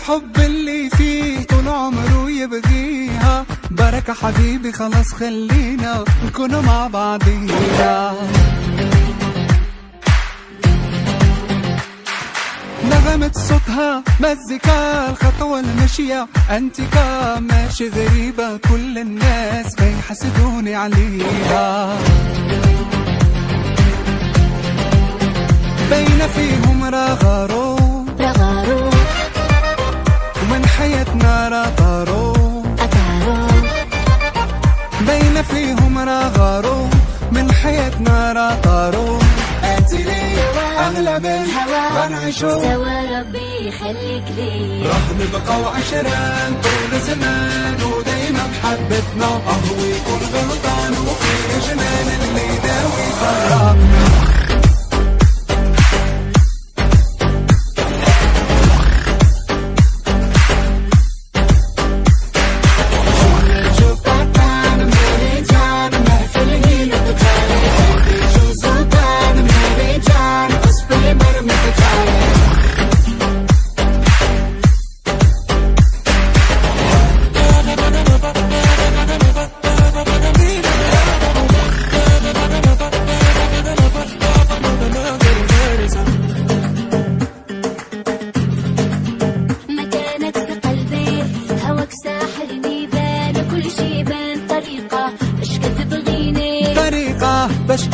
الحب اللي فيه طول عمره يبغيها. بركة حبيبي خلاص خلينا نكون مع بعضينا. نغمة صوتها مزيكا الخطوة المشية. انتكا ماشي غريبة كل الناس بيحسدوني عليها. بين فيهم رغرو بين فيهم رغرو من حياتنا أنت لي اغلى من غنعيشو سوا ربي يخليك لي. راح نبقى وعشرين طول زمان ودايما محبتنا اهو يكون غلطان وفي جنان اللي داوي فرقنا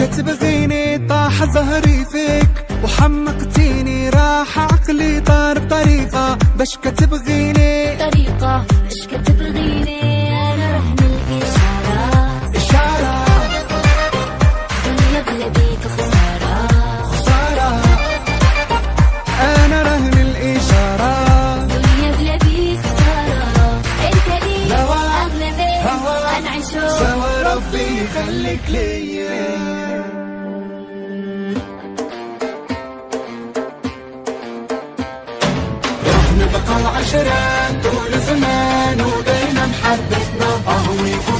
باش كتبغيني طاح زهري فيك وحمقتيني راح عقلي طار بطريقة. باش كتبغيني طريقة اش كتبغيني الإشارة. إشارة. دنيا بلا بيك خسارة. خسارة. أنا رهن الإشارة. دنيا بلا بيك خسارة لي انعيشو سوا ربي يخليك ليا. نبقى عشرة طول زمان وبين محبتنا. يفوز